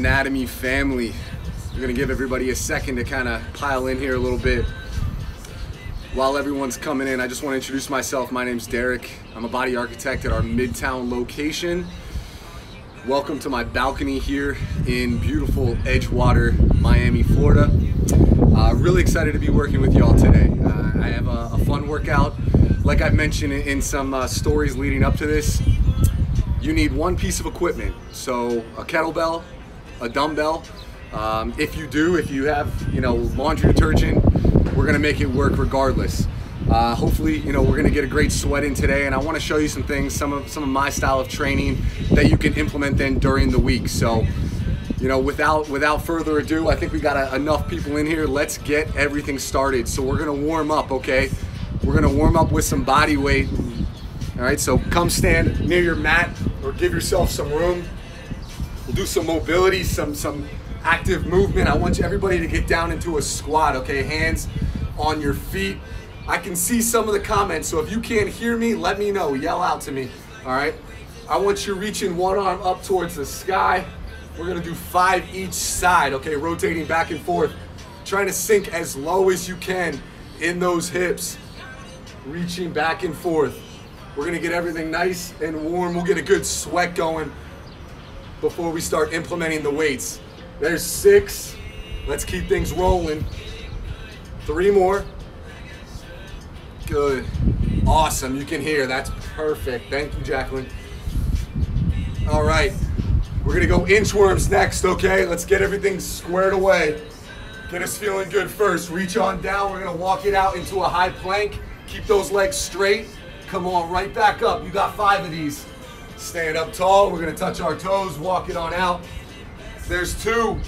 anatomy family. We're gonna give everybody a second to kind of pile in here a little bit. While everyone's coming in, I just want to introduce myself. My name's Derek. I'm a body architect at our Midtown location. Welcome to my balcony here in beautiful Edgewater, Miami, Florida. Uh, really excited to be working with y'all today. Uh, I have a, a, fun workout. Like I've mentioned in some uh, stories leading up to this, you need one piece of equipment. So a kettlebell, a dumbbell. Um, if you do, if you have, you know, laundry detergent, we're gonna make it work regardless. Uh, hopefully, you know, we're gonna get a great sweat in today and I wanna show you some things, some of, some of my style of training that you can implement then during the week. So, you know, without, without further ado, I think we got a, enough people in here. Let's get everything started. So we're gonna warm up, okay? We're gonna warm up with some body weight. All right, so come stand near your mat or give yourself some room. We'll do some mobility, some, some active movement. I want you, everybody to get down into a squat, okay? Hands on your feet. I can see some of the comments, so if you can't hear me, let me know. Yell out to me, all right? I want you reaching one arm up towards the sky. We're gonna do five each side, okay? Rotating back and forth. Trying to sink as low as you can in those hips. Reaching back and forth. We're gonna get everything nice and warm. We'll get a good sweat going before we start implementing the weights. There's six. Let's keep things rolling. Three more. Good. Awesome. You can hear. That's perfect. Thank you, Jacqueline. All right. We're going to go inchworms next, okay? Let's get everything squared away. Get us feeling good first. Reach on down. We're going to walk it out into a high plank. Keep those legs straight. Come on, right back up. You got five of these. Stand up tall. We're going to touch our toes. Walk it on out. There's two.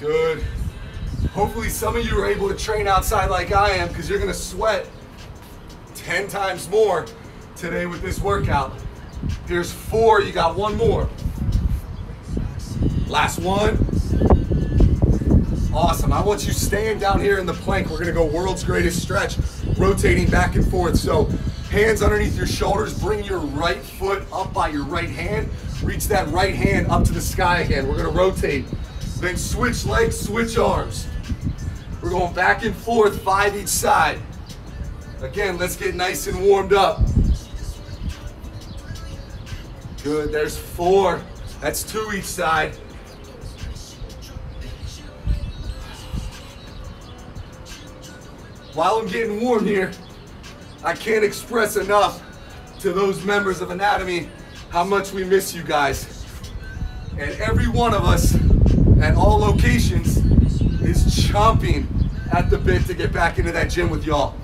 Good. Hopefully some of you are able to train outside like I am because you're gonna sweat 10 times more today with this workout. Here's four, you got one more. Last one. Awesome, I want you staying down here in the plank. We're gonna go world's greatest stretch, rotating back and forth. So hands underneath your shoulders, bring your right foot up by your right hand, Reach that right hand up to the sky again. We're gonna rotate. Then switch legs, switch arms. We're going back and forth, five each side. Again, let's get nice and warmed up. Good, there's four. That's two each side. While I'm getting warm here, I can't express enough to those members of Anatomy how much we miss you guys. And every one of us at all locations is chomping at the bit to get back into that gym with y'all.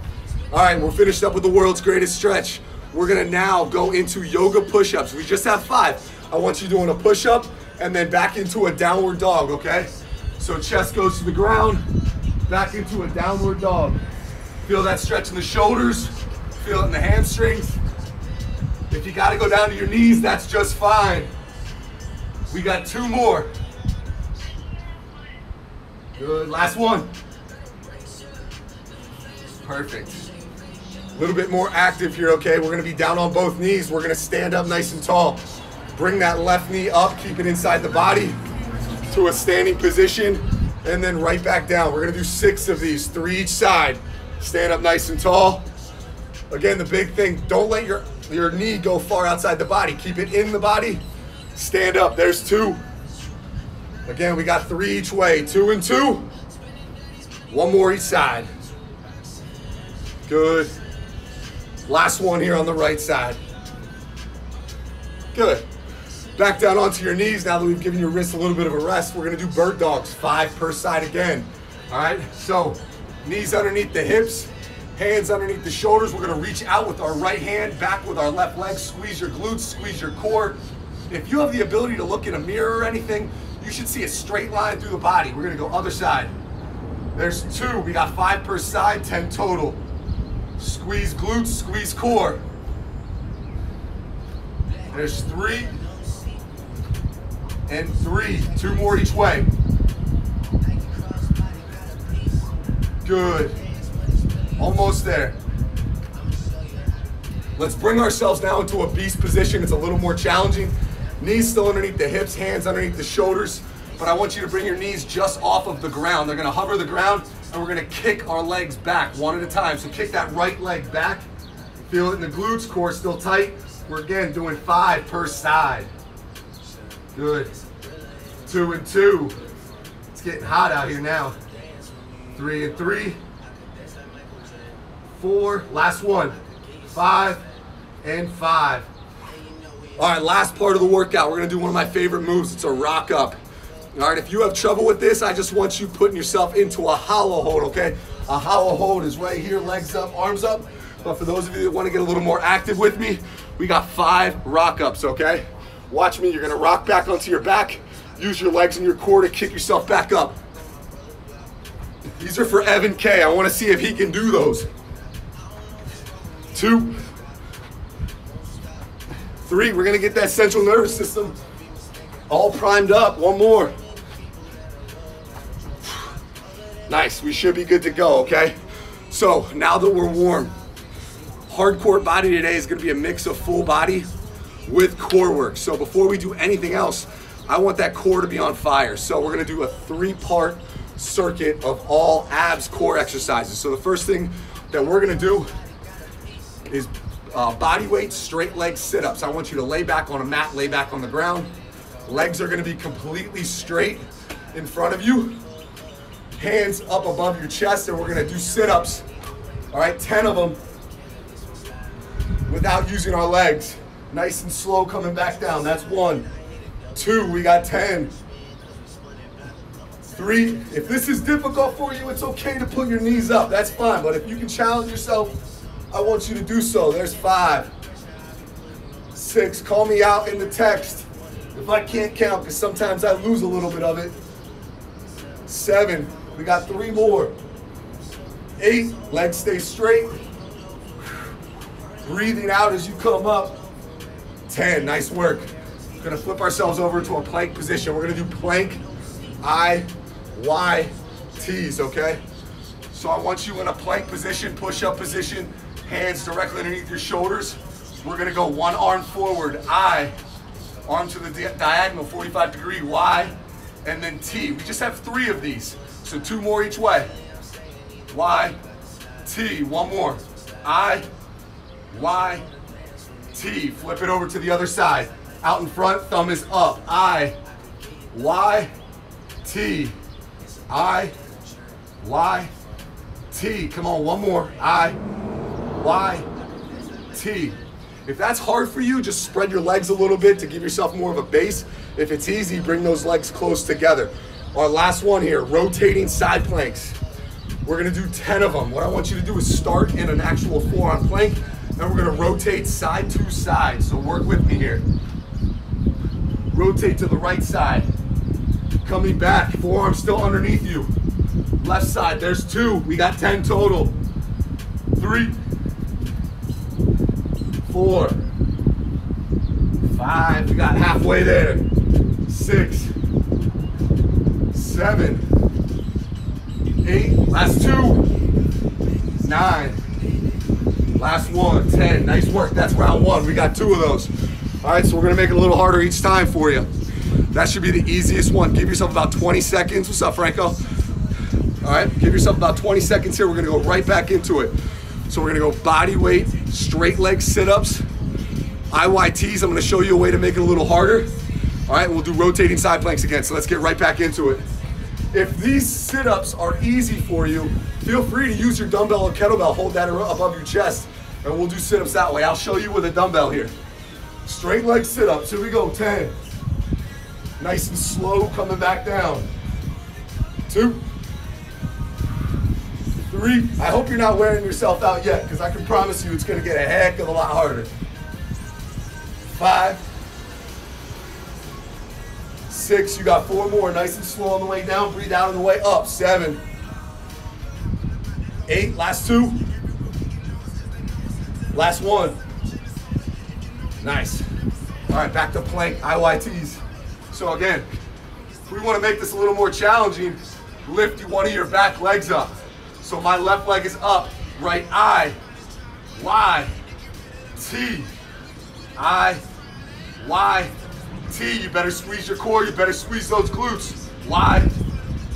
All right, we're finished up with the world's greatest stretch. We're gonna now go into yoga push-ups. We just have five. I want you doing a push-up and then back into a downward dog, okay? So chest goes to the ground, back into a downward dog. Feel that stretch in the shoulders, feel it in the hamstrings, if you gotta go down to your knees, that's just fine. We got two more. Good, last one. Perfect. A little bit more active here, okay? We're gonna be down on both knees. We're gonna stand up nice and tall. Bring that left knee up, keep it inside the body to a standing position, and then right back down. We're gonna do six of these, three each side. Stand up nice and tall. Again, the big thing, don't let your your knee go far outside the body. Keep it in the body. Stand up. There's two. Again, we got three each way. Two and two. One more each side. Good. Last one here on the right side. Good. Back down onto your knees now that we've given your wrists a little bit of a rest. We're gonna do bird dogs, five per side again. All right, so knees underneath the hips, Hands underneath the shoulders. We're gonna reach out with our right hand, back with our left leg. Squeeze your glutes, squeeze your core. If you have the ability to look in a mirror or anything, you should see a straight line through the body. We're gonna go other side. There's two, we got five per side, 10 total. Squeeze glutes, squeeze core. There's three and three, two more each way. Good. Almost there. Let's bring ourselves now into a beast position. It's a little more challenging. Knees still underneath the hips, hands underneath the shoulders, but I want you to bring your knees just off of the ground. They're gonna hover the ground, and we're gonna kick our legs back one at a time. So kick that right leg back. Feel it in the glutes, core still tight. We're again doing five per side. Good. Two and two. It's getting hot out here now. Three and three. Four. Last one. Five and five. All right, last part of the workout. We're gonna do one of my favorite moves. It's a rock up. All right, if you have trouble with this, I just want you putting yourself into a hollow hold, okay? A hollow hold is right here, legs up, arms up. But for those of you that wanna get a little more active with me, we got five rock ups, okay? Watch me, you're gonna rock back onto your back, use your legs and your core to kick yourself back up. These are for Evan K. I wanna see if he can do those. Two, three, we're gonna get that central nervous system all primed up. One more. Nice, we should be good to go, okay? So now that we're warm, hardcore body today is gonna be a mix of full body with core work. So before we do anything else, I want that core to be on fire. So we're gonna do a three part circuit of all abs core exercises. So the first thing that we're gonna do is uh, body weight straight leg sit ups. I want you to lay back on a mat, lay back on the ground. Legs are gonna be completely straight in front of you hands up above your chest, and we're gonna do sit-ups. All right, 10 of them without using our legs. Nice and slow coming back down. That's one. Two, we got 10. Three, if this is difficult for you, it's okay to put your knees up. That's fine. But if you can challenge yourself, I want you to do so. There's five. Six, call me out in the text if I can't count, because sometimes I lose a little bit of it. Seven, we got three more. Eight, legs stay straight. Breathing out as you come up. 10, nice work. We're gonna flip ourselves over to a plank position. We're gonna do plank, I, Y, T's, okay? So I want you in a plank position, push-up position, hands directly underneath your shoulders. We're gonna go one arm forward, I, arm to the di diagonal, 45 degree, Y, and then T. We just have three of these. So two more each way. Y, T, one more. I, Y, T. Flip it over to the other side. Out in front, thumb is up. I, Y, T, I, Y, T. Come on, one more. I, Y, T. If that's hard for you, just spread your legs a little bit to give yourself more of a base. If it's easy, bring those legs close together. Our last one here, rotating side planks. We're gonna do 10 of them. What I want you to do is start in an actual forearm plank, and we're gonna rotate side to side. So work with me here. Rotate to the right side. Coming back, forearm still underneath you. Left side, there's two. We got 10 total. Three, four, five. We got halfway there. Six, seven, eight, last two, nine, last one, ten. Nice work, that's round one. We got two of those. All right, so we're gonna make it a little harder each time for you. That should be the easiest one. Give yourself about 20 seconds. What's up, Franco? All right, give yourself about 20 seconds here. We're gonna go right back into it. So we're gonna go body weight, straight leg sit-ups, IYTs. I'm gonna show you a way to make it a little harder. All right, we'll do rotating side planks again. So let's get right back into it. If these sit-ups are easy for you, feel free to use your dumbbell or kettlebell. Hold that above your chest, and we'll do sit-ups that way. I'll show you with a dumbbell here. Straight leg sit-ups. Here we go. 10. Nice and slow coming back down. Two. Three. I hope you're not wearing yourself out yet, because I can promise you it's going to get a heck of a lot harder. Five six, you got four more, nice and slow on the way down, breathe out on the way up, seven, eight, last two, last one, nice. All right, back to plank, IYTs. So again, we wanna make this a little more challenging, lift one of your back legs up. So my left leg is up, right I, Y, T, I, Y, T, you better squeeze your core, you better squeeze those glutes. Y,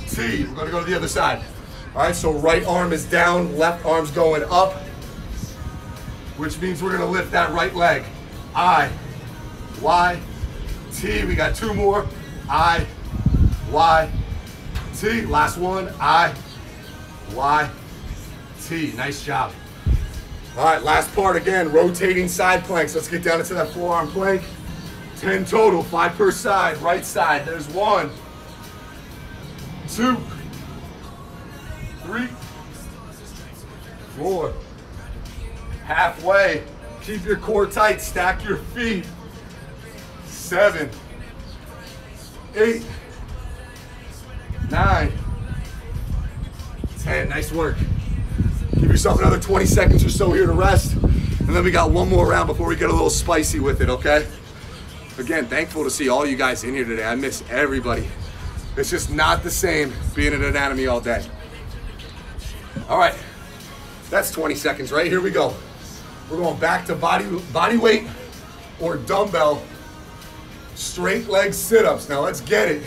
T, we're gonna go to the other side. All right, so right arm is down, left arm's going up, which means we're gonna lift that right leg. I, Y, T, we got two more. I, Y, T, last one, I, Y, T, nice job. All right, last part again, rotating side planks. Let's get down into that forearm plank. 10 total, five per side, right side. There's one, two, three, four, halfway. Keep your core tight, stack your feet. Seven, eight, nine, ten. Nice work. Give yourself another 20 seconds or so here to rest. And then we got one more round before we get a little spicy with it, okay? Again, thankful to see all you guys in here today. I miss everybody. It's just not the same being at anatomy all day. All right, that's 20 seconds, right? Here we go. We're going back to body, body weight or dumbbell straight leg sit-ups. Now let's get it.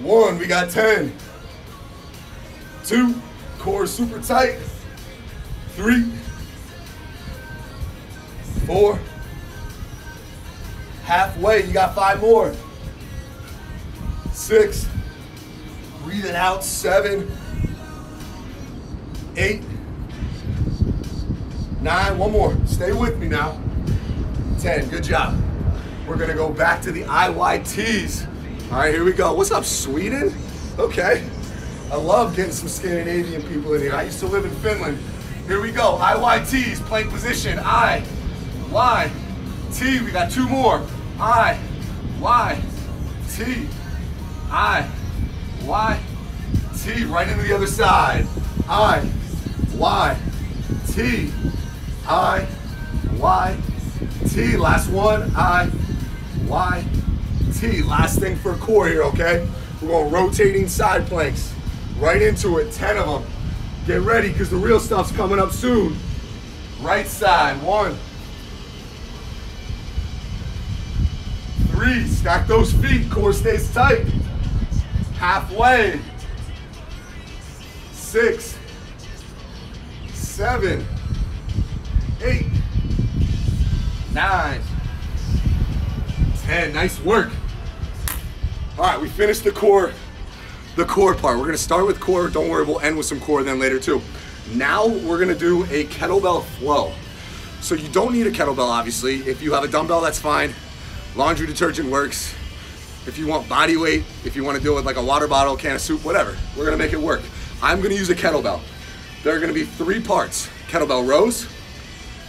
One, we got 10. Two, core super tight. Three, four, halfway, you got five more. Six, breathe it out, seven, eight, nine, one more. Stay with me now. 10, good job. We're gonna go back to the IYTs. All right, here we go. What's up, Sweden? Okay. I love getting some Scandinavian people in here. I used to live in Finland. Here we go. IYTs, plank position. I, Y, T. We got two more. I, Y, T, I, Y, T. Right into the other side. I, Y, T, I, Y, T. Last one. I, Y, T. Last thing for core here, okay? We're going rotating side planks. Right into it, 10 of them. Get ready, because the real stuff's coming up soon. Right side, one. Three, stack those feet, core stays tight. Halfway. Six, seven, eight, nine, ten. Nice work. All right, we finished the core the core part. We're gonna start with core, don't worry, we'll end with some core then later too. Now we're gonna do a kettlebell flow. So you don't need a kettlebell, obviously. If you have a dumbbell, that's fine. Laundry detergent works. If you want body weight, if you wanna deal with like a water bottle, can of soup, whatever, we're gonna make it work. I'm gonna use a kettlebell. There are gonna be three parts. Kettlebell rows,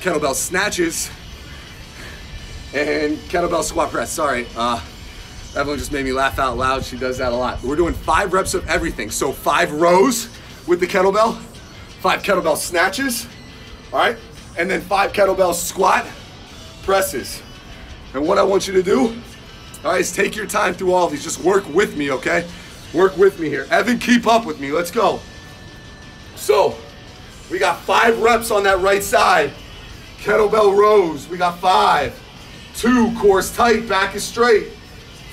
kettlebell snatches, and kettlebell squat press. Sorry, uh, Evelyn just made me laugh out loud. She does that a lot. We're doing five reps of everything. So five rows with the kettlebell, five kettlebell snatches, all right? And then five kettlebell squat presses. And what I want you to do, all right, is take your time through all of these. Just work with me, okay? Work with me here. Evan, keep up with me. Let's go. So, we got five reps on that right side. Kettlebell rows, we got five. Two, core's tight, back is straight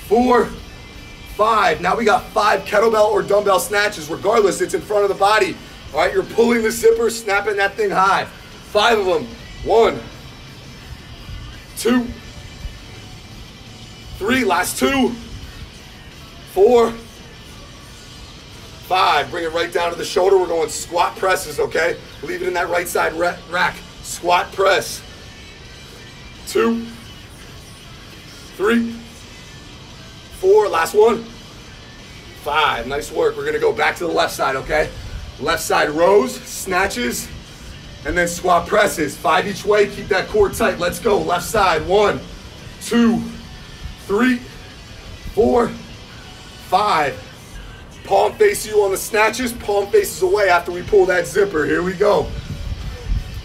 four, five. Now we got five kettlebell or dumbbell snatches. Regardless, it's in front of the body. All right, you're pulling the zipper, snapping that thing high. Five of them. One, two, three. Last two, four, five. Bring it right down to the shoulder. We're going squat presses, okay? Leave it in that right side rack. Squat press. Two, three, four, last one, five. Nice work. We're gonna go back to the left side, okay? Left side rows, snatches, and then squat presses. Five each way, keep that core tight. Let's go. Left side, one, two, three, four, five. Palm face you on the snatches, palm faces away after we pull that zipper. Here we go.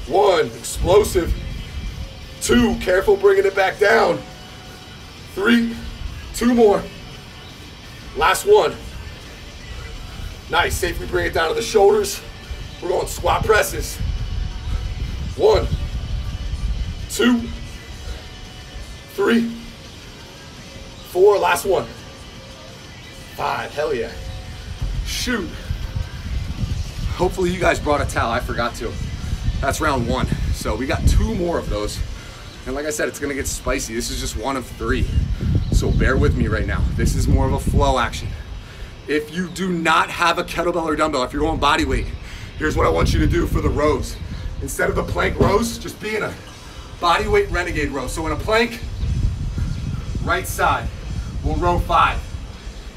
One, explosive. Two, careful bringing it back down. Three, Two more. Last one. Nice, safely bring it down to the shoulders. We're going squat presses. One, two, three, four, last one. Five, hell yeah. Shoot. Hopefully you guys brought a towel, I forgot to. That's round one. So we got two more of those. And like I said, it's gonna get spicy. This is just one of three. So bear with me right now. This is more of a flow action. If you do not have a kettlebell or dumbbell, if you're going body weight, here's what I want you to do for the rows. Instead of the plank rows, just be in a body weight renegade row. So in a plank, right side, we'll row five.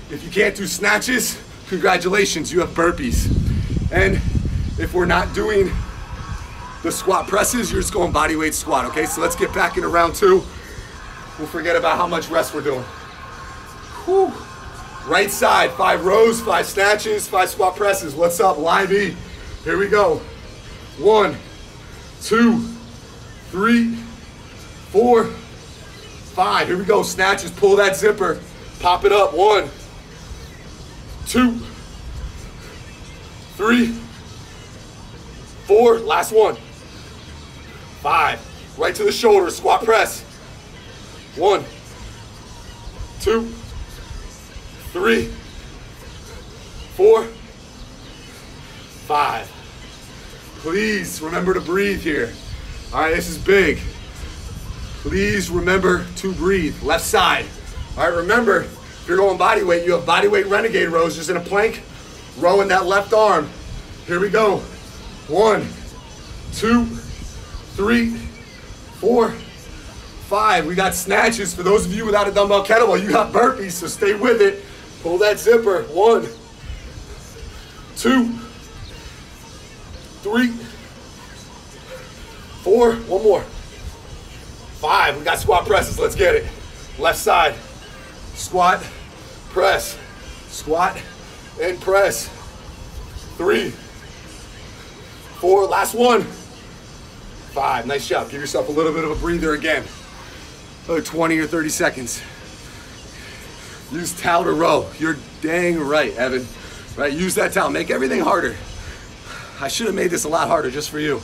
If you can't do snatches, congratulations, you have burpees. And if we're not doing the squat presses, you're just going body weight squat, okay? So let's get back into round two. We'll forget about how much rest we're doing. Whew. Right side, five rows, five snatches, five squat presses. What's up, live E? Here we go. One, two, three, four, five. Here we go, snatches, pull that zipper. Pop it up, one, two, three, four, last one, five. Right to the shoulder, squat press. One, two, three, four, five. Please remember to breathe here. All right, this is big. Please remember to breathe. Left side. All right, remember, if you're going body weight, you have body weight renegade rows just in a plank, rowing that left arm. Here we go. One, two, three, four, five. We got snatches. For those of you without a dumbbell kettlebell, you got burpees, so stay with it. Pull that zipper. One, two, three, four. One more. Five. We got squat presses. Let's get it. Left side. Squat, press, squat, and press. Three, four. Last one. Five. Nice job. Give yourself a little bit of a breather again. Another 20 or 30 seconds. Use towel to row. You're dang right, Evan. Right? Use that towel. Make everything harder. I should have made this a lot harder just for you.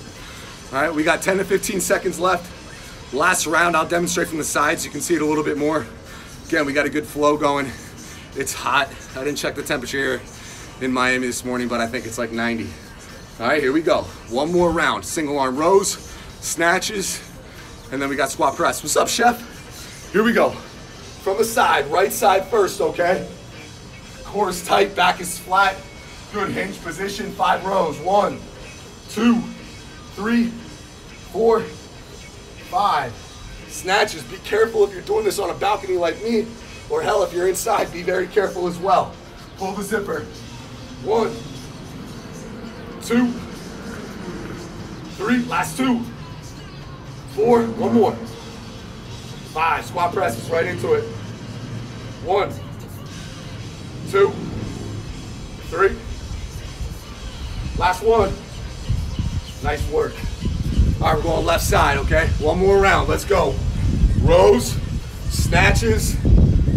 All right, we got 10 to 15 seconds left. Last round, I'll demonstrate from the sides. You can see it a little bit more. Again, we got a good flow going. It's hot. I didn't check the temperature here in Miami this morning, but I think it's like 90. All right, here we go. One more round. Single arm rows, snatches, and then we got squat press. What's up, chef? Here we go. From the side, right side first, okay? Core is tight, back is flat. Good hinge position, five rows. One, two, three, four, five. Snatches, be careful if you're doing this on a balcony like me, or hell, if you're inside, be very careful as well. Pull the zipper. One, two, three, last two, four, one more. Five, squat presses right into it. One, two, three. Last one. Nice work. All right, we're going left side, okay? One more round, let's go. Rows, snatches,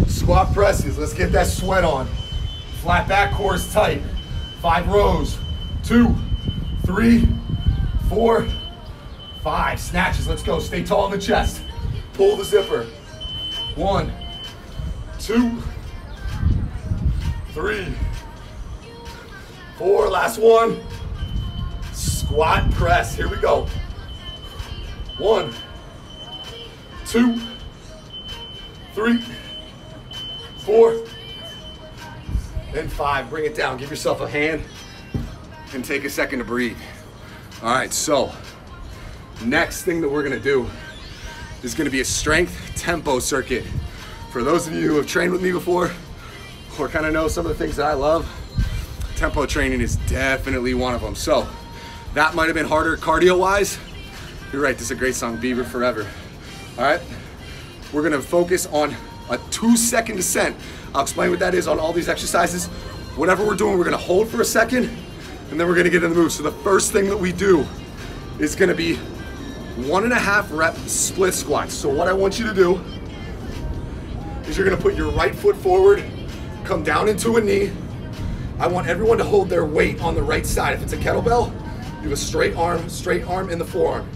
squat presses. Let's get that sweat on. Flat back, core is tight. Five rows, two, three, four, five. Snatches, let's go. Stay tall in the chest. Pull the zipper. One, two, three, four. Last one. Squat press. Here we go. One, two, three, four, and five. Bring it down. Give yourself a hand and take a second to breathe. All right, so next thing that we're gonna do is gonna be a strength tempo circuit. For those of you who have trained with me before or kind of know some of the things that I love, tempo training is definitely one of them. So that might have been harder cardio wise. You're right, this is a great song, Bieber Forever. All right, we're gonna focus on a two second descent. I'll explain what that is on all these exercises. Whatever we're doing, we're gonna hold for a second and then we're gonna get in the move. So the first thing that we do is gonna be one and a half rep split squats. So what I want you to do is you're gonna put your right foot forward, come down into a knee. I want everyone to hold their weight on the right side. If it's a kettlebell, you have a straight arm, straight arm in the forearm.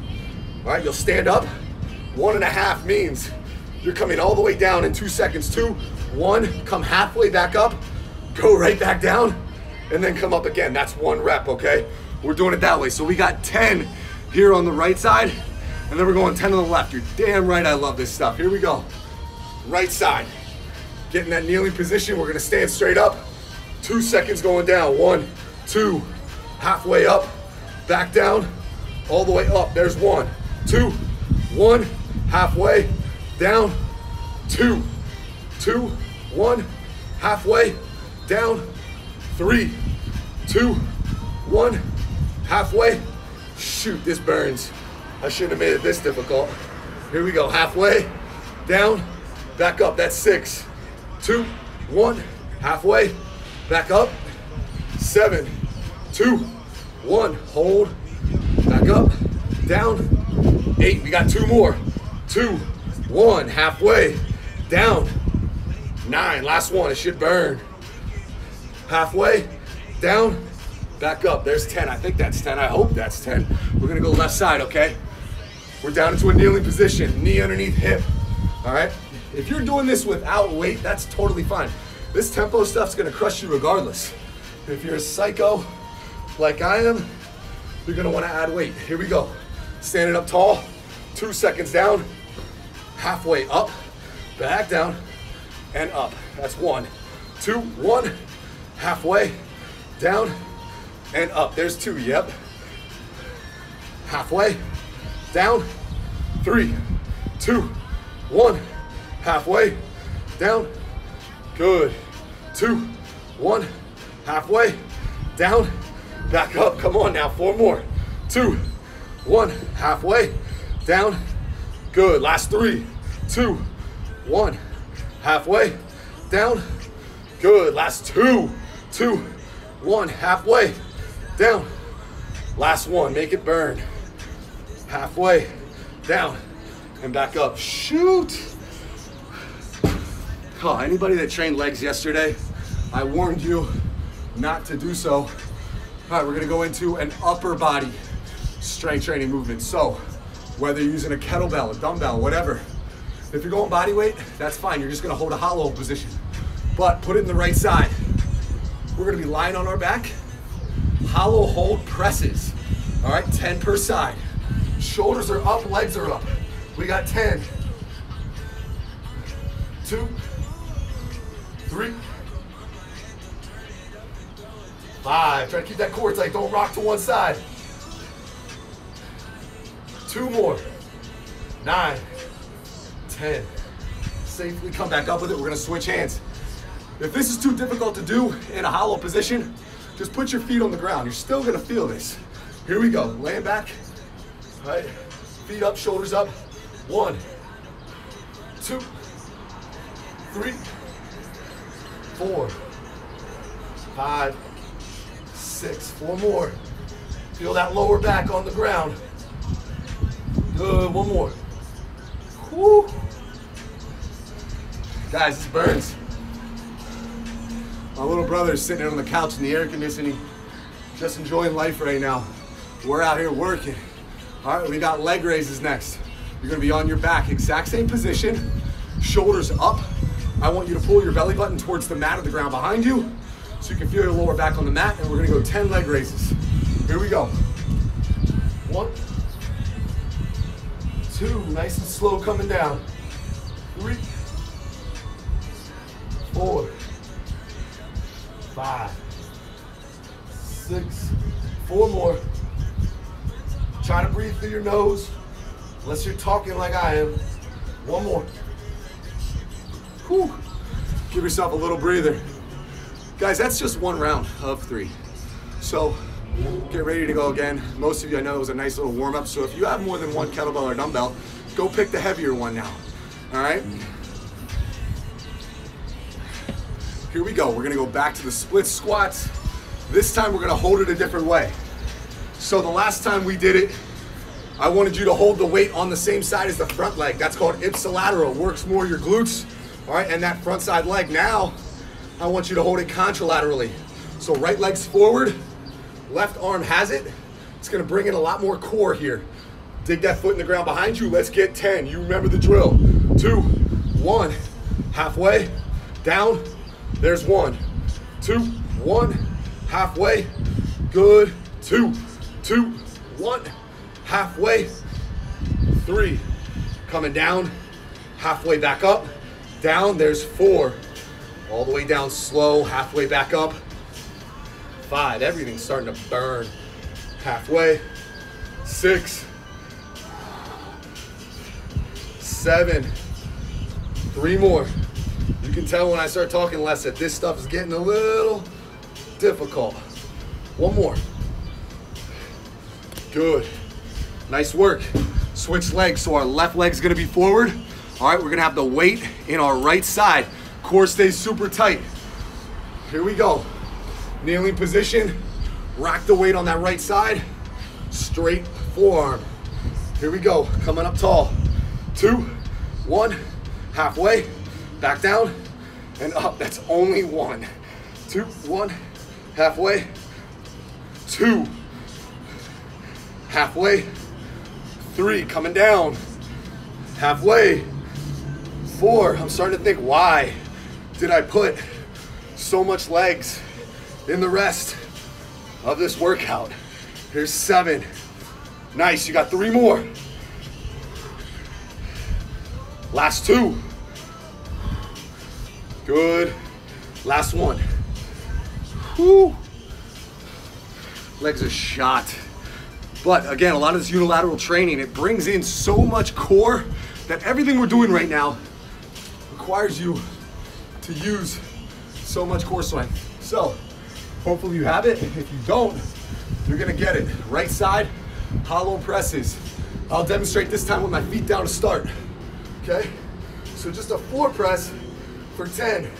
All right, you'll stand up. One and a half means You're coming all the way down in two seconds. Two, one, come halfway back up, go right back down, and then come up again. That's one rep, okay? We're doing it that way. So we got 10 here on the right side, and then we're going 10 on the left. You're damn right I love this stuff. Here we go. Right side. Get in that kneeling position. We're gonna stand straight up. Two seconds going down. One, two, halfway up, back down, all the way up. There's one, two, one, halfway, down, two, two, one, halfway, down, three, two, one, halfway. Shoot, this burns. I shouldn't have made it this difficult. Here we go, halfway, down, back up. That's six, two, one, halfway, back up, seven, two, one, hold, back up, down, eight. We got two more. Two, one, halfway, down, nine. Last one, it should burn. Halfway, down, back up. There's 10. I think that's 10. I hope that's 10. We're gonna go left side, okay? We're down into a kneeling position, knee underneath hip. All right? If you're doing this without weight, that's totally fine. This tempo stuff's gonna crush you regardless. If you're a psycho like I am, you're gonna wanna add weight. Here we go. Standing up tall, two seconds down, halfway up, back down, and up. That's one, two, one, halfway, down, and up. There's two, yep. Halfway, down, three, two, one, halfway, down, good. Two, one, halfway, down, back up. Come on now, four more. Two, one, halfway, down, good. Last three, two, one, halfway, down, good. Last two, two, one, halfway, down. Last one, make it burn. Halfway, down, and back up. Shoot. Oh, anybody that trained legs yesterday, I warned you not to do so. All right, we're gonna go into an upper body strength training movement. So, whether you're using a kettlebell, a dumbbell, whatever, if you're going body weight, that's fine. You're just gonna hold a hollow position, but put it in the right side. We're gonna be lying on our back, hollow hold presses. All right, 10 per side. Shoulders are up, legs are up. We got 10. Two, three, five. Try to keep that core tight. Don't rock to one side. Two more. Nine, ten. Safely come back up with it. We're gonna switch hands. If this is too difficult to do in a hollow position, just put your feet on the ground. You're still gonna feel this. Here we go. Laying back. Right. Feet up, shoulders up. One, two, three, four, five, six. Four more. Feel that lower back on the ground. Good. One more. Whoo. Guys, this burns. My little brother's sitting on the couch in the air conditioning, just enjoying life right now. We're out here working. All right, we got leg raises next. You're gonna be on your back, exact same position, shoulders up. I want you to pull your belly button towards the mat or the ground behind you so you can feel your lower back on the mat, and we're gonna go 10 leg raises. Here we go. One, two, nice and slow coming down. Three, four, five, six, four more. Try to breathe through your nose, unless you're talking like I am. One more. Whew. Give yourself a little breather. Guys, that's just one round of three. So get ready to go again. Most of you, I know it was a nice little warm up. So if you have more than one kettlebell or dumbbell, go pick the heavier one now. All right? Here we go. We're gonna go back to the split squats. This time we're gonna hold it a different way. So the last time we did it, I wanted you to hold the weight on the same side as the front leg. That's called ipsilateral. Works more your glutes, all right, and that front side leg. Now, I want you to hold it contralaterally. So right leg's forward, left arm has it. It's gonna bring in a lot more core here. Dig that foot in the ground behind you. Let's get 10. You remember the drill. Two, one, halfway, down, there's one, two, one, halfway, good, two, two, one, halfway, three, coming down, halfway back up, down, there's four, all the way down slow, halfway back up, five, everything's starting to burn, halfway, six, seven, three more. You can tell when I start talking less that this stuff is getting a little difficult. One more. Good. Nice work. Switch legs. So our left leg's gonna be forward. All right, we're gonna have the weight in our right side. Core stays super tight. Here we go. Kneeling position. Rock the weight on that right side. Straight forearm. Here we go. Coming up tall. Two, one, halfway, back down, and up. That's only one. Two, one, halfway, two, halfway, three, coming down, halfway, four. I'm starting to think, why did I put so much legs in the rest of this workout? Here's seven. Nice, you got three more. Last two. Good. Last one. Whew. Legs are shot. But again, a lot of this unilateral training, it brings in so much core that everything we're doing right now requires you to use so much core strength. So, hopefully you have it. If you don't, you're gonna get it. Right side, hollow presses. I'll demonstrate this time with my feet down to start. Okay? So just a floor press for 10.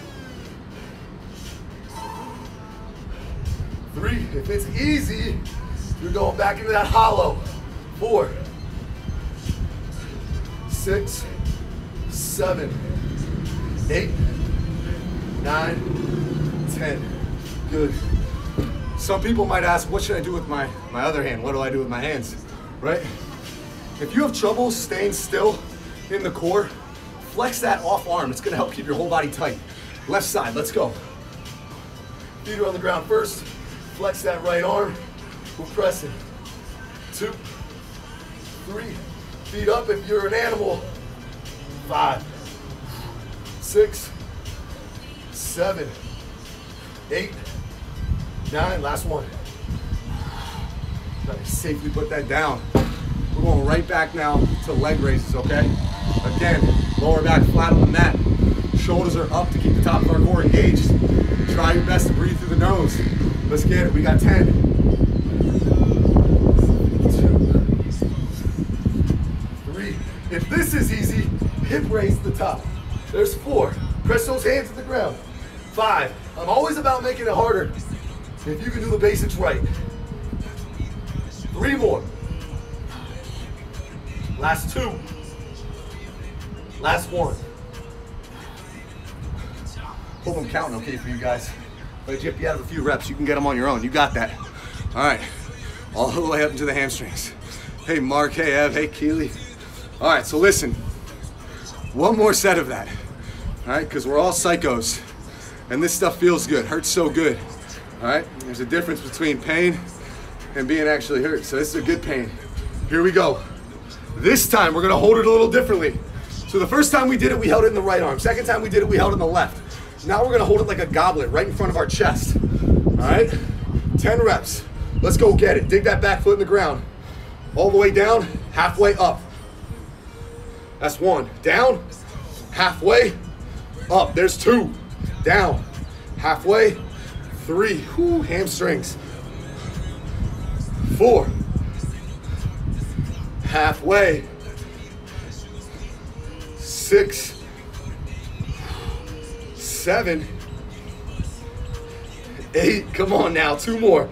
Three, if it's easy, you're going back into that hollow. Four, six, seven, eight, nine, ten. Good. Some people might ask, what should I do with my, my other hand? What do I do with my hands? Right? If you have trouble staying still in the core, flex that off arm. It's gonna help keep your whole body tight. Left side, let's go. Feet are on the ground first. Flex that right arm. We're pressing. Two, three. Feet up if you're an animal. Five, six, seven, eight, nine. Last one. Gotta safely put that down. We're going right back now to leg raises, okay? Again, lower back flat on the mat. Shoulders are up to keep the top of our core engaged. Try your best to breathe through the nose. Let's get it. We got 10. Hip raise the top. There's four. Press those hands to the ground. Five. I'm always about making it harder if you can do the basics right. Three more. Last two. Last one. Hope I'm counting okay for you guys. But if you have a few reps, you can get them on your own. You got that. All right. All the way up into the hamstrings. Hey, Mark. Hey, Ev. Hey, Keely. All right, so listen. One more set of that. All right, because we're all psychos. And this stuff feels good, hurts so good. All right, there's a difference between pain and being actually hurt. So this is a good pain. Here we go. This time we're gonna hold it a little differently. So the first time we did it, we held it in the right arm. Second time we did it, we held it in the left. Now we're gonna hold it like a goblet right in front of our chest. All right, 10 reps. Let's go get it. Dig that back foot in the ground. All the way down, halfway up. That's one. Down, halfway, up. There's two. Down, halfway, three. Whoo, hamstrings. Four. Halfway. Six. Seven. Eight. Come on now. Two more.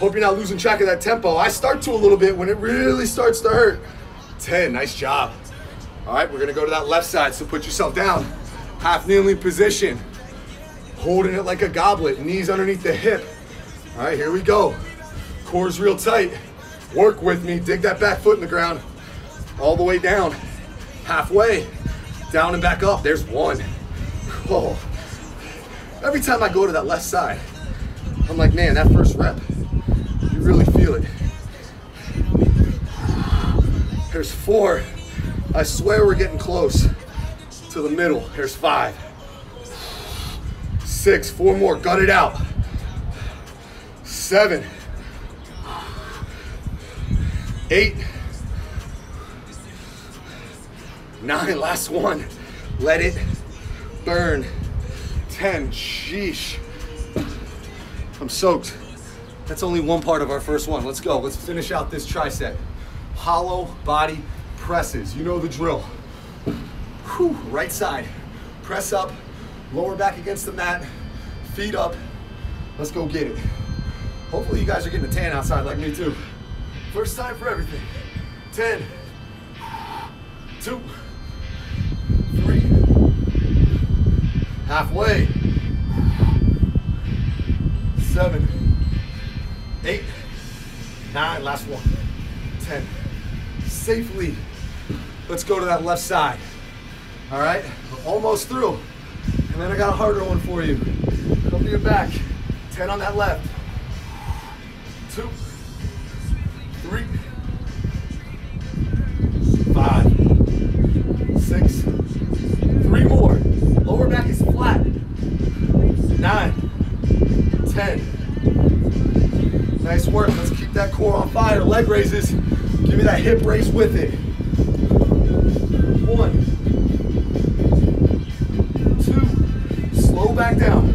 Hope you're not losing track of that tempo. I start to a little bit when it really starts to hurt. 10. Nice job. All right, we're gonna go to that left side, so put yourself down. Half kneeling position. Holding it like a goblet, knees underneath the hip. All right, here we go. Core's real tight. Work with me, dig that back foot in the ground. All the way down. Halfway, down and back up. There's one. Oh. Every time I go to that left side, I'm like, man, that first rep, you really feel it. There's four. I swear we're getting close to the middle. There's five. Six, four more, gut it out. Seven. Eight. Nine, last one. Let it burn. 10, sheesh. I'm soaked. That's only one part of our first one. Let's go. Let's finish out this tricep. Hollow body presses. You know the drill. Whew. Right side. Press up. Lower back against the mat. Feet up. Let's go get it. Hopefully you guys are getting a tan outside like me too. First time for everything. 10, 2, 3, halfway, 7, 8, 9, last one, 10. Safely, let's go to that left side. All right, We're almost through. And then I got a harder one for you. Come to your back, 10 on that left, two, three, five, six, three more. Lower back is flat. Nine, ten. Nice work. Let's keep that core on fire. Leg raises. Give me that hip raise with it. One, two. Slow back down.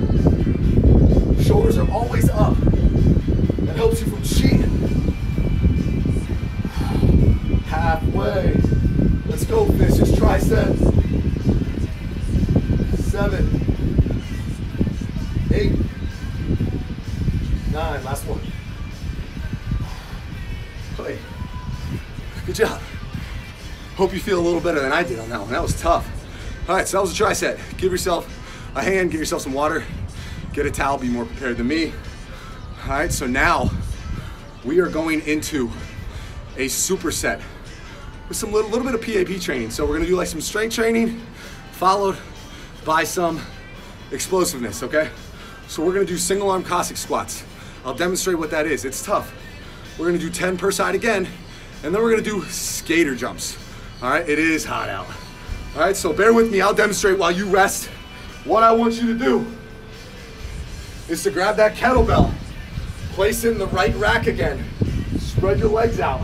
Shoulders are always up. That helps you from cheating. Halfway. Let's go, finish this tricep. Seven. Hope you feel a little better than I did on that one. That was tough. All right, so that was a tricep. Give yourself a hand, give yourself some water, get a towel, be more prepared than me. All right, so now we are going into a superset with some little, little bit of PAP training. So we're gonna do like some strength training followed by some explosiveness, okay? So we're gonna do single arm Cossack squats. I'll demonstrate what that is. It's tough. We're gonna do 10 per side again, and then we're gonna do skater jumps. All right, it is hot out. All right, so bear with me, I'll demonstrate while you rest. What I want you to do is to grab that kettlebell, place it in the right rack again, spread your legs out.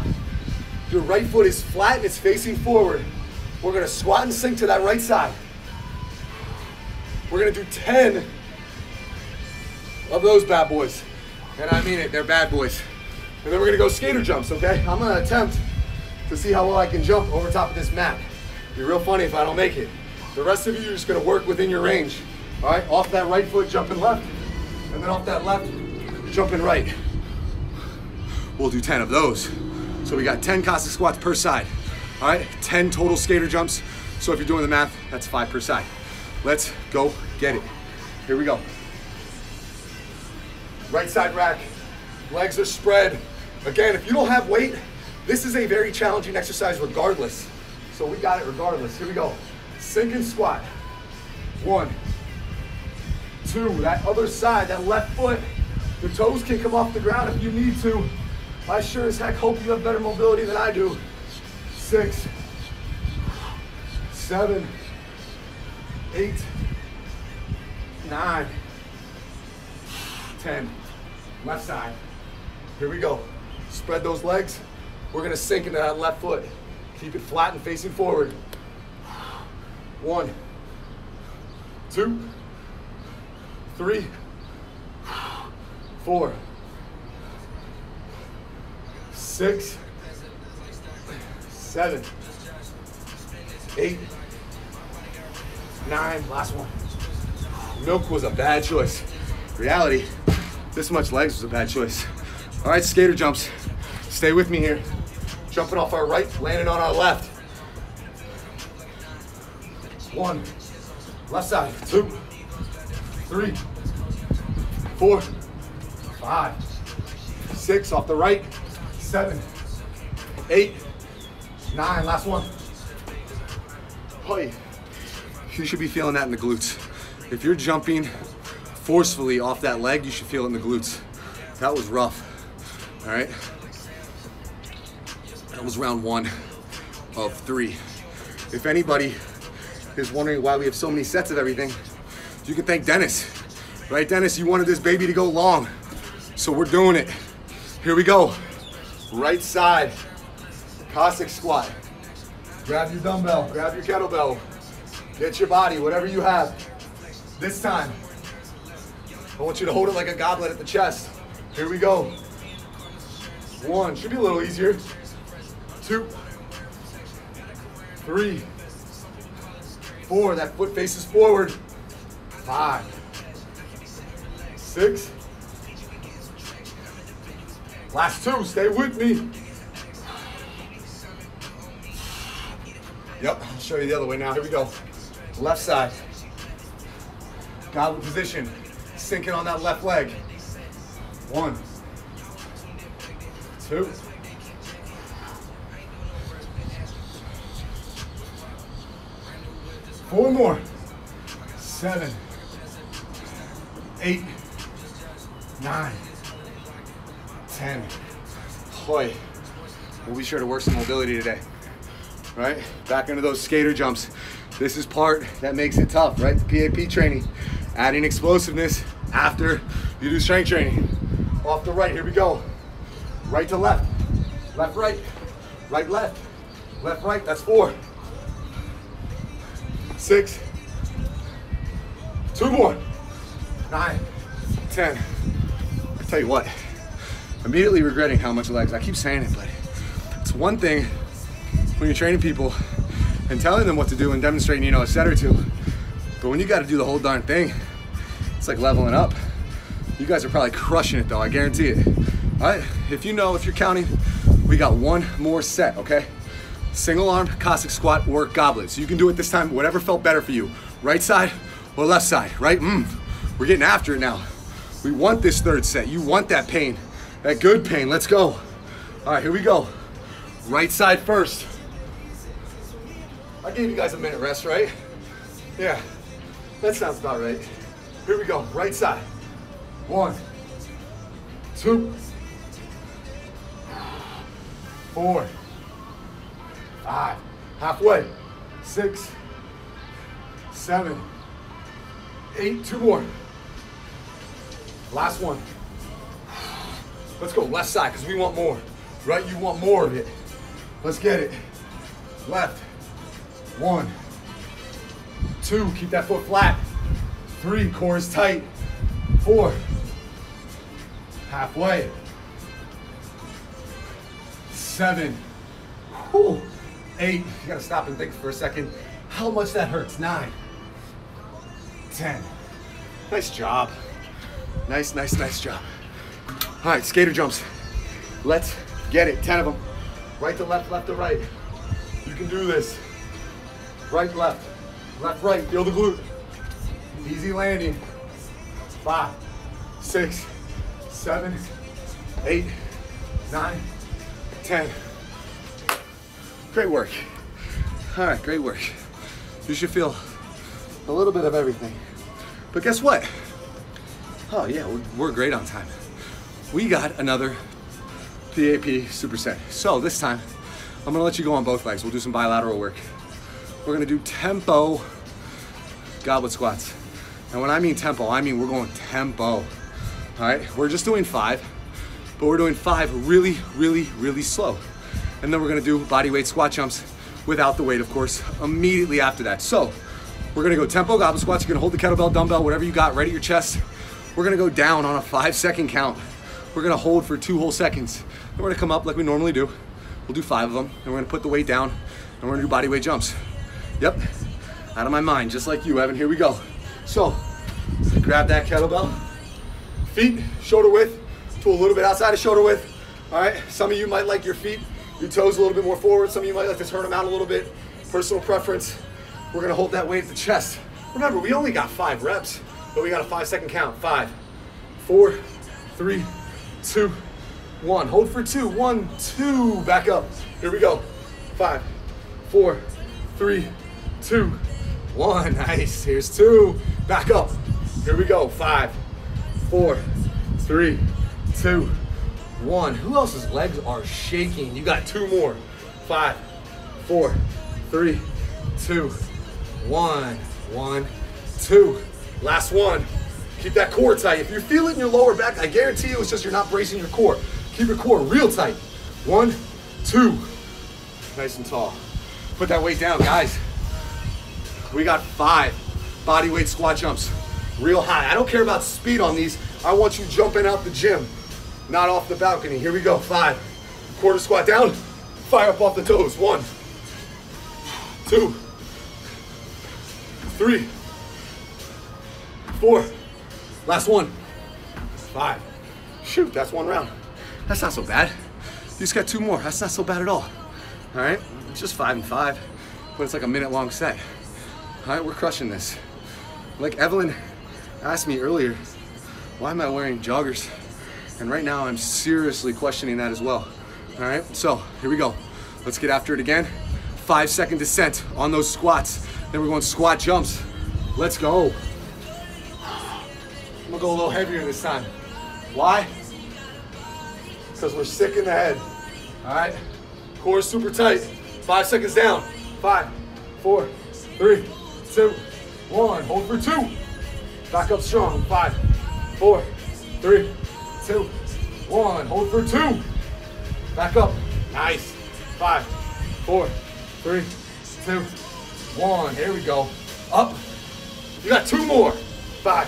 Your right foot is flat and it's facing forward. We're gonna squat and sink to that right side. We're gonna do 10 of those bad boys. And I mean it, they're bad boys. And then we're gonna go skater jumps, okay? I'm gonna attempt to see how well I can jump over top of this mat. Be real funny if I don't make it. The rest of you are just gonna work within your range. All right, off that right foot, jumping left, and then off that left, jumping right. We'll do 10 of those. So we got 10 Cossack squats per side. All right, 10 total skater jumps. So if you're doing the math, that's five per side. Let's go get it. Here we go. Right side rack, legs are spread. Again, if you don't have weight, this is a very challenging exercise regardless. So we got it regardless. Here we go. Sink and squat. One, two, that other side, that left foot. Your toes can come off the ground if you need to. I sure as heck hope you have better mobility than I do. Six, seven, eight, nine, ten. Left side. Here we go. Spread those legs. We're gonna sink into that left foot. Keep it flat and facing forward. One, two, three, four, six, seven, eight, nine. Last one. Milk was a bad choice. Reality, this much legs was a bad choice. All right, skater jumps. Stay with me here. Jumping off our right, landing on our left. One, left side, two, three, four, five, six, off the right, seven, eight, nine, last one, Hoy. You should be feeling that in the glutes. If you're jumping forcefully off that leg, you should feel it in the glutes. That was rough. All right. That was round one of three. If anybody is wondering why we have so many sets of everything, you can thank Dennis. Right, Dennis? You wanted this baby to go long. So we're doing it. Here we go. Right side. Cossack squat. Grab your dumbbell, grab your kettlebell. Get your body, whatever you have. This time, I want you to hold it like a goblet at the chest. Here we go. One, should be a little easier. Two, three, four, that foot faces forward. Five, six, last two, stay with me. Yep, I'll show you the other way now. Here we go. Left side. Goblet position. Sinking on that left leg. One. Two. Four more. Seven. Eight. Nine. Ten. Boy, we'll be sure to work some mobility today. Right? Back into those skater jumps. This is part that makes it tough, right? The PAP training. Adding explosiveness after you do strength training. Off the right, here we go. Right to left. Left, right. Right, left. Left, right, that's four. Six. Two more. Nine. Ten. I tell you what, immediately regretting how much legs. I keep saying it, but it's one thing when you're training people and telling them what to do and demonstrating, you know, a set or two. But when you got to do the whole darn thing, it's like leveling up. You guys are probably crushing it though, I guarantee it. All right, if you know, if you're counting, we got one more set, okay? Single arm Cossack squat or goblet. So you can do it this time, whatever felt better for you. Right side or left side, right? Mm, we're getting after it now. We want this third set. You want that pain, that good pain. Let's go. All right, here we go. Right side first. I gave you guys a minute rest, right? Yeah, that sounds about right. Here we go, right side. One, two, four, five, halfway, six, seven, eight, two more. Last one. Let's go left side because we want more. Right, you want more of it. Let's get it. Left. One, two, keep that foot flat. Three, core is tight. Four, halfway. Seven, Whew. Eight, you gotta stop and think for a second how much that hurts. Nine, ten. Nice job. Nice, nice, nice job. All right, skater jumps. Let's get it, 10 of them. Right to left, left to right. You can do this. Right, left, left, right. Feel the glute. Easy landing. Five, six, seven, eight, nine, ten. Great work. All right, great work. You should feel a little bit of everything. But guess what? Oh yeah, we're, great on time. We got another PAP superset. So this time, I'm gonna let you go on both legs. We'll do some bilateral work. We're gonna do tempo goblet squats. And when I mean tempo, I mean we're going tempo. All right, we're just doing five, but we're doing five really, really, really slow. And then we're gonna do body weight squat jumps without the weight, of course, immediately after that. So we're gonna go tempo goblet squats. You're gonna hold the kettlebell, dumbbell, whatever you got, right at your chest. We're gonna go down on a five second count. We're gonna hold for two whole seconds. Then we're gonna come up like we normally do. We'll do five of them, and we're gonna put the weight down, and we're gonna do body weight jumps. Yep, out of my mind, just like you, Evan. Here we go. So, grab that kettlebell, feet shoulder width to a little bit outside of shoulder width. All right, some of you might like your feet, your toes a little bit more forward. Some of you might like to turn them out a little bit. Personal preference. We're gonna hold that weight at the chest. Remember, we only got five reps, but we got a five second count. Five, four, three, two, one. Hold for two. One, two. Back up. Here we go. Five, four, three, two, one. Nice. Here's two. Back up. Here we go. Five, four, three, two, one. Who else's legs are shaking? You got two more. Five, four, three, two, one. One, two. Last one. Keep that core tight. If you feel it in your lower back, I guarantee you it's just you're not bracing your core. Keep your core real tight. One, two. Nice and tall. Put that weight down, guys. We got five body weight squat jumps. Real high. I don't care about speed on these. I want you jumping out the gym, not off the balcony. Here we go. Five. Quarter squat down. Fire up off the toes. One, two, three, four. Last one. Five. Shoot, that's one round. That's not so bad. You just got two more. That's not so bad at all. All right, it's just five and five, but it's like a minute long set. All right, we're crushing this. Like Evelyn asked me earlier, why am I wearing joggers? And right now I'm seriously questioning that as well. All right, so here we go. Let's get after it again. Five second descent on those squats. Then we're going squat jumps. Let's go. I'm gonna go a little heavier this time. Why? Because we're sick in the head. All right? Core super tight. Five seconds down. Five, four, three, two, one. Hold for two. Back up strong. Five, four, three, two, one. Hold for two. Back up. Nice. Five, four, three, two, one. Here we go. Up. You got two more. Five,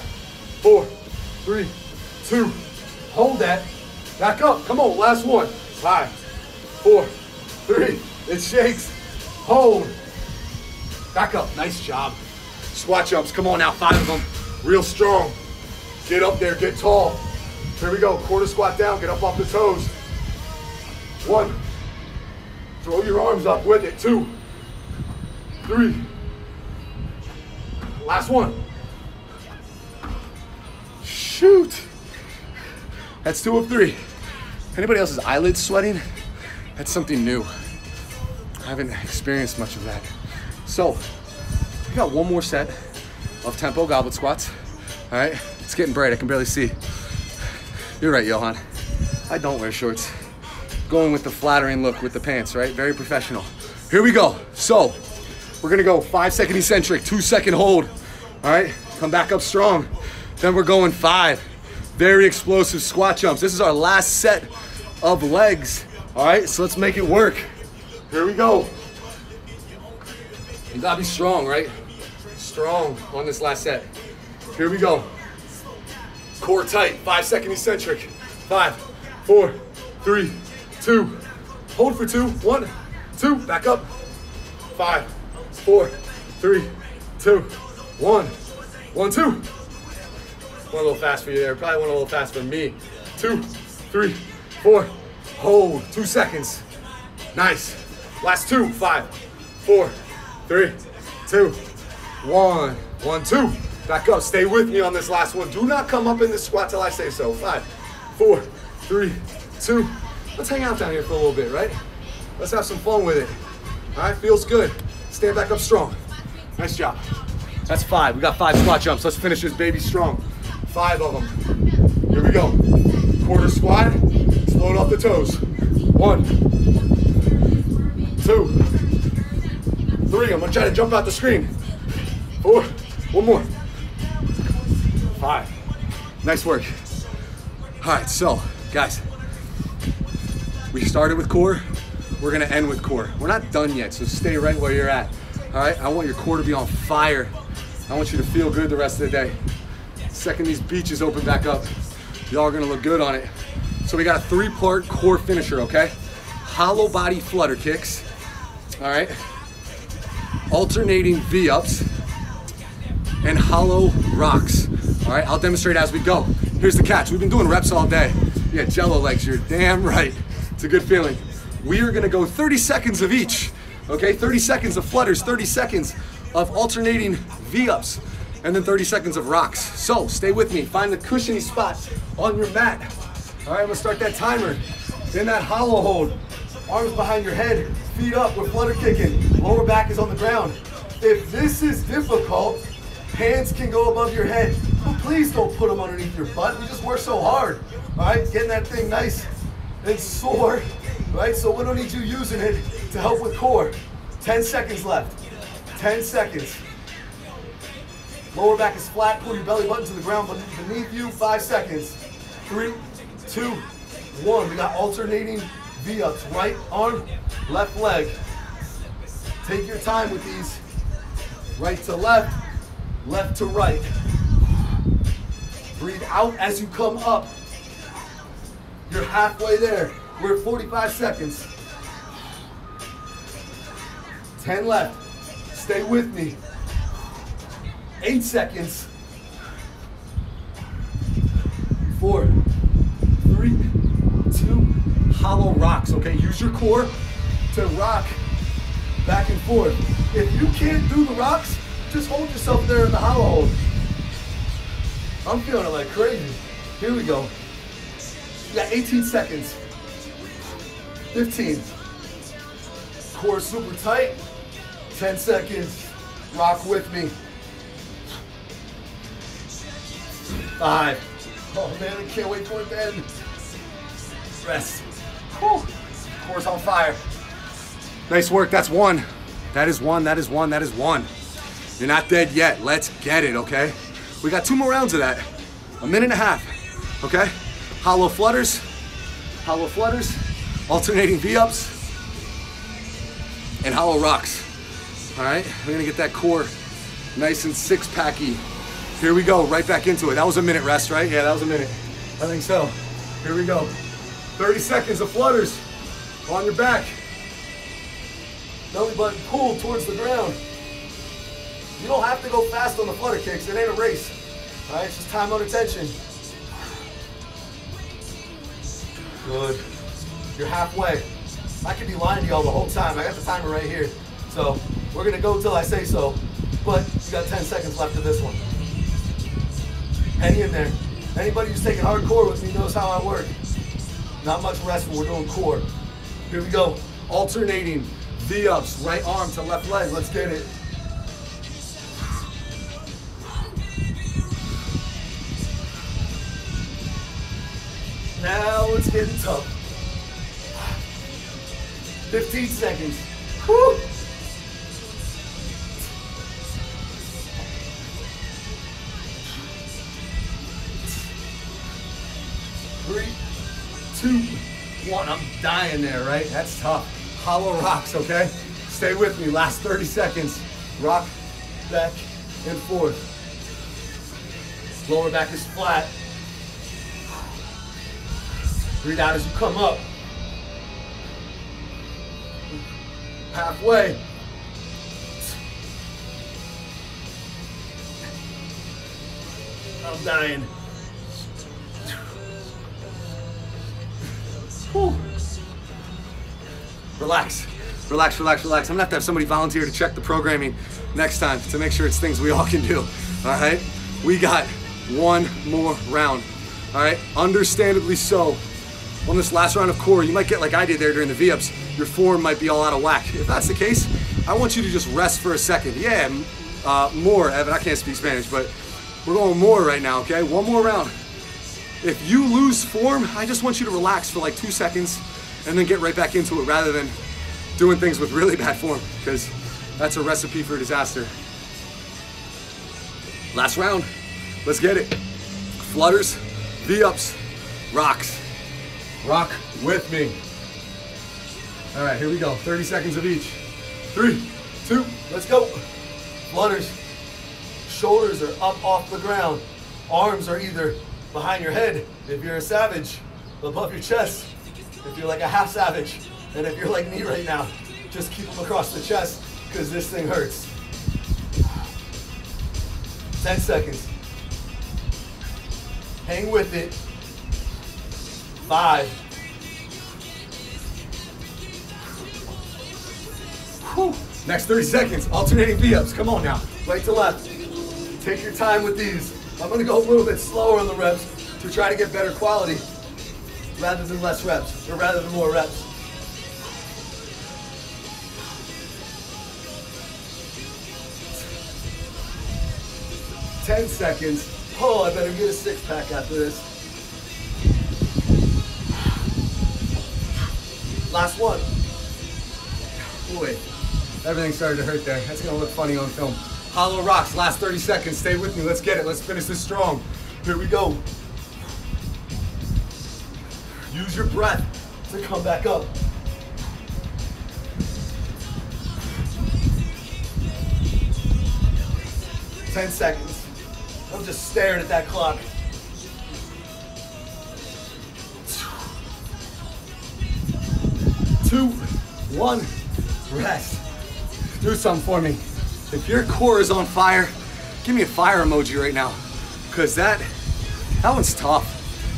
four, three, two. Hold that. Back up. Come on. Last one. Five, four, three. It shakes. Hold. Back up. Nice job. Squat jumps. Come on now. Five of them. Real strong. Get up there. Get tall. Here we go. Quarter squat down. Get up off the toes. One. Throw your arms up with it. Two. Three. Last one. Shoot. That's two of three. Anybody else's eyelids sweating? That's something new. I haven't experienced much of that. So, we got one more set of tempo goblet squats. All right, it's getting bright. I can barely see. You're right, Johan. I don't wear shorts. Going with the flattering look with the pants, right? Very professional. Here we go. So, we're gonna go five second eccentric, two second hold. All right, come back up strong. Then we're going five very explosive squat jumps. This is our last set of legs. All right, so let's make it work. Here we go. You gotta be strong, right? Strong on this last set. Here we go. Core tight, five second eccentric. Five, four, three, two. Hold for two. One, two, back up. Five, four, three, two, one. One, two. Went a little fast for you there. Probably went a little fast for me. Two, three, four. Hold. Two seconds. Nice. Last two. Five, four, three, two, one. One, two. Back up. Stay with me on this last one. Do not come up in this squat till I say so. Five, four, three, two. Let's hang out down here for a little bit, right? Let's have some fun with it. All right, feels good. Stand back up strong. Nice job. That's five. We got five squat jumps. Let's finish this baby strong. Five of them. Here we go. Quarter squat. Explode off the toes. One, two, three. I'm gonna try to jump out the screen. Four. One more. Five. Nice work. All right, so guys, we started with core. We're gonna end with core. We're not done yet, so stay right where you're at. All right, I want your core to be on fire. I want you to feel good the rest of the day. Second these beaches open back up, y'all are gonna look good on it. So we got a three-part core finisher, okay? Hollow body flutter kicks, all right? Alternating V-ups and hollow rocks. All right, I'll demonstrate as we go. Here's the catch. We've been doing reps all day. Yeah, jello legs, you're damn right. It's a good feeling. We are gonna go 30 seconds of each, okay? 30 seconds of flutters, 30 seconds of alternating V-ups, and then 30 seconds of rocks. So stay with me. Find the cushiony spot on your mat. All right, I'm gonna start that timer. In that hollow hold, arms behind your head, feet up, we're flutter kicking. Lower back is on the ground. If this is difficult, hands can go above your head. But please don't put them underneath your butt. We just work so hard, all right? Getting that thing nice and sore, right? So we don't need you using it to help with core. 10 seconds left. 10 seconds. Lower back is flat. Pull your belly button to the ground beneath you. Five seconds. Three, two, one. We got alternating V-ups. Right arm, left leg. Take your time with these. Right to left, left to right. Breathe out as you come up. You're halfway there. We're at 45 seconds. 10 left. Stay with me. Eight seconds. Four, three, two, hollow rocks, okay? Use your core to rock back and forth. If you can't do the rocks, just hold yourself there in the hollow hold. I'm feeling it like crazy. Here we go. You got 18 seconds. 15. Core super tight. 10 seconds. Rock with me. Five. Oh man, I can't wait for it to end. Rest. Whew. Core's on fire. Nice work. That's one. That is one. That is one. That is one. You're not dead yet. Let's get it, okay? We got two more rounds of that. A minute and a half, okay? Hollow flutters, hollow flutters, alternating V-ups, and hollow rocks. All right, we're gonna get that core nice and six-packy. Here we go, right back into it. That was a minute rest, right? Yeah, that was a minute. I think so. Here we go. 30 seconds of flutters on your back. Belly button pulled towards the ground. You don't have to go fast on the flutter kicks. It ain't a race. All right, it's just time under tension. Good. You're halfway. I could be lying to y'all the whole time. I got the timer right here. So we're gonna go till I say so. But you got 10 seconds left of this one. Hang in there. Anybody who's taking hardcore with me knows how I work. Not much rest when we're doing core. Here we go. Alternating V-ups, right arm to left leg. Let's get it. Now it's getting tough. 15 seconds. Whew. Three, two, one. I'm dying there, right? That's tough. Hollow rocks, okay? Stay with me. Last 30 seconds. Rock back and forth. Lower back is flat. Breathe out as you come up. Halfway. I'm dying. Whew. Relax. Relax, relax, relax. I'm gonna have to have somebody volunteer to check the programming next time to make sure it's things we all can do. All right? We got one more round. All right? Understandably so. On this last round of core, you might get like I did there during the V-ups. Your form might be all out of whack. If that's the case, I want you to just rest for a second. Yeah, uh, more, Evan. I can't speak Spanish, but we're going more right now, okay? One more round. If you lose form, I just want you to relax for like two seconds and then get right back into it rather than doing things with really bad form because that's a recipe for disaster. Last round. Let's get it. Flutters, V-ups, rocks. Rock with me. All right, here we go. 30 seconds of each. Three, two, Let's go. Flutters. Shoulders are up off the ground. Arms are either behind your head if you're a savage, above your chest if you're like a half savage. And if you're like me right now, just keep them across the chest because this thing hurts. 10 seconds. Hang with it. Five. Whew. Next 30 seconds, alternating V-ups. Come on now, right to left. Take your time with these. I'm gonna go a little bit slower on the reps to try to get better quality rather than less reps, or rather than more reps. 10 seconds. Oh, I better get a six pack after this. Last one. Boy, everything started to hurt there. That's gonna look funny on film. Hollow rocks, last 30 seconds. Stay with me. Let's get it. Let's finish this strong. Here we go. Use your breath to come back up. Ten seconds. I'm just staring at that clock. Two, one, rest. Do something for me. If your core is on fire, give me a fire emoji right now. Cause that, that one's tough.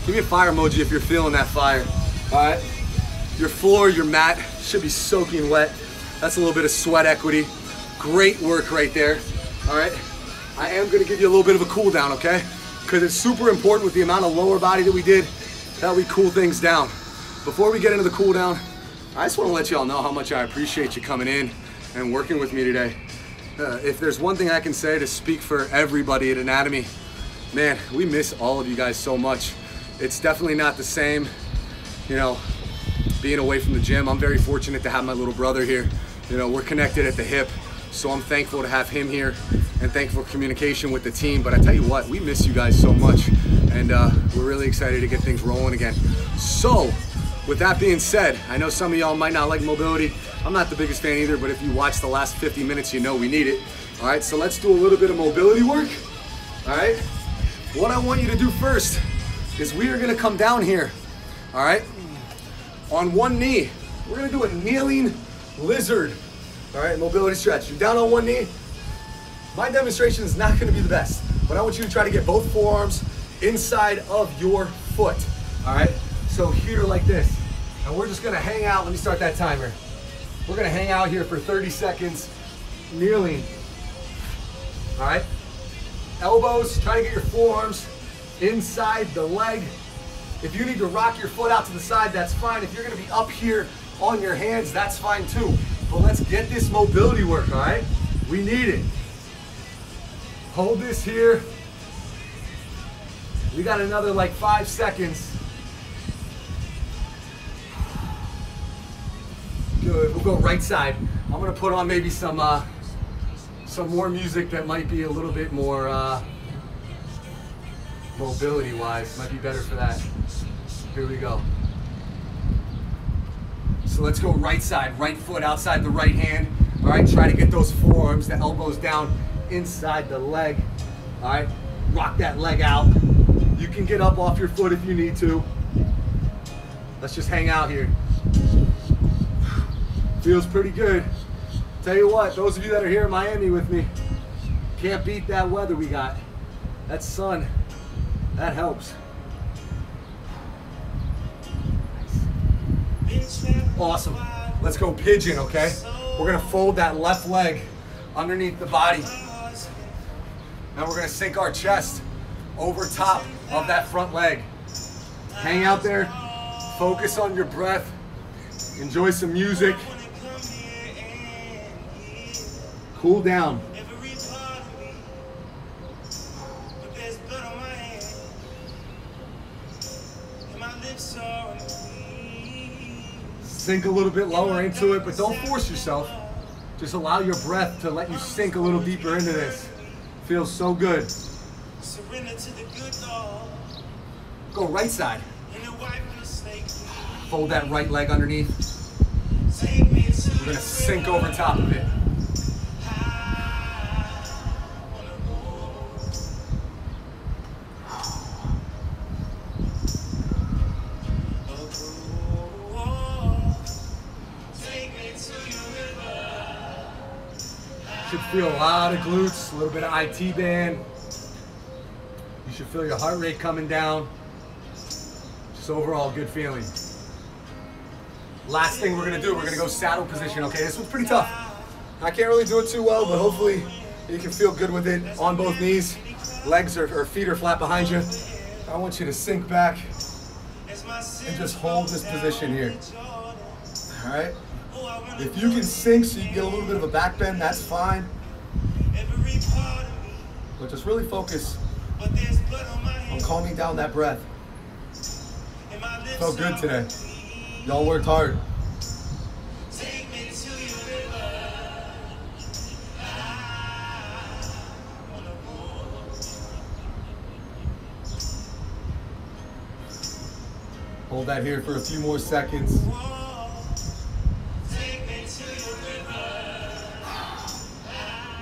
Give me a fire emoji if you're feeling that fire. All right? Your floor, your mat should be soaking wet. That's a little bit of sweat equity. Great work right there. All right? I am gonna give you a little bit of a cool down, okay? Because it's super important with the amount of lower body that we did that we cool things down. Before we get into the cool down, I just wanna let y'all know how much I appreciate you coming in and working with me today. Uh, if there's one thing I can say to speak for everybody at Anatomy, man, we miss all of you guys so much. It's definitely not the same, you know, being away from the gym. I'm very fortunate to have my little brother here. You know, we're connected at the hip, so I'm thankful to have him here and thankful for communication with the team. But I tell you what, we miss you guys so much, and uh, we're really excited to get things rolling again. So, with that being said, I know some of y'all might not like mobility. I'm not the biggest fan either, but if you watch the last 50 minutes, you know we need it. All right, so let's do a little bit of mobility work. All right, what I want you to do first is we are gonna come down here, all right, on one knee. We're gonna do a kneeling lizard, all right, mobility stretch. You're down on one knee. My demonstration is not gonna be the best, but I want you to try to get both forearms inside of your foot, all right? So here like this, and we're just gonna hang out. Let me start that timer. We're gonna hang out here for 30 seconds, kneeling, all right? Elbows, try to get your forearms inside the leg. If you need to rock your foot out to the side, that's fine. If you're gonna be up here on your hands, that's fine too. But let's get this mobility work, all right? We need it. Hold this here. We got another like five seconds. Good, we'll go right side. I'm gonna put on maybe some uh, some more music that might be a little bit more uh, mobility wise. Might be better for that. Here we go. So let's go right side, right foot outside the right hand. All right, try to get those forearms, the elbows down inside the leg. All right, rock that leg out. You can get up off your foot if you need to. Let's just hang out here. Feels pretty good. Tell you what, those of you that are here in Miami with me, can't beat that weather we got. That sun, that helps. Awesome. Let's go pigeon, okay? We're gonna fold that left leg underneath the body. Now we're gonna sink our chest over top of that front leg. Hang out there, focus on your breath, enjoy some music. Cool down. Sink a little bit lower into it, but don't force yourself. Just allow your breath to let you sink a little deeper into this. Feels so good. Go right side. Fold that right leg underneath. We're gonna sink over top of it. Feel a lot of glutes, a little bit of IT band. You should feel your heart rate coming down. Just overall good feeling. Last thing we're gonna do, we're gonna go saddle position, okay? This one's pretty tough. I can't really do it too well, but hopefully you can feel good with it on both knees. Legs or, feet are flat behind you. I want you to sink back and just hold this position here. All right? If you can sink so you get a little bit of a back bend, that's fine. But just really focus on calming down that breath. Felt good today. Y'all worked hard. Hold that here for a few more seconds.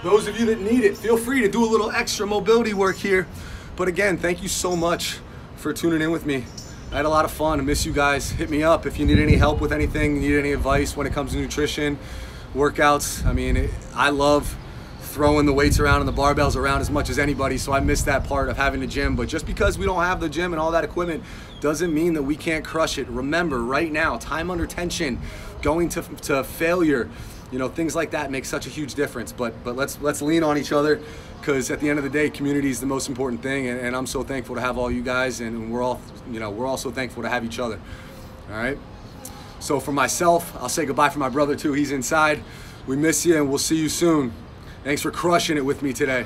Those of you that need it, feel free to do a little extra mobility work here. But again, thank you so much for tuning in with me. I had a lot of fun. I miss you guys. Hit me up if you need any help with anything, need any advice when it comes to nutrition, workouts. I mean, it, I love throwing the weights around and the barbells around as much as anybody, so I miss that part of having a gym. But just because we don't have the gym and all that equipment doesn't mean that we can't crush it. Remember, right now, time under tension, going to, to failure, you know things like that make such a huge difference but but let's let's lean on each other because at the end of the day community is the most important thing and, and i'm so thankful to have all you guys and we're all you know we're all so thankful to have each other. All right? So for myself i'll say goodbye for my brother too. He's inside. We miss you and we'll see you soon. Thanks for crushing it with me today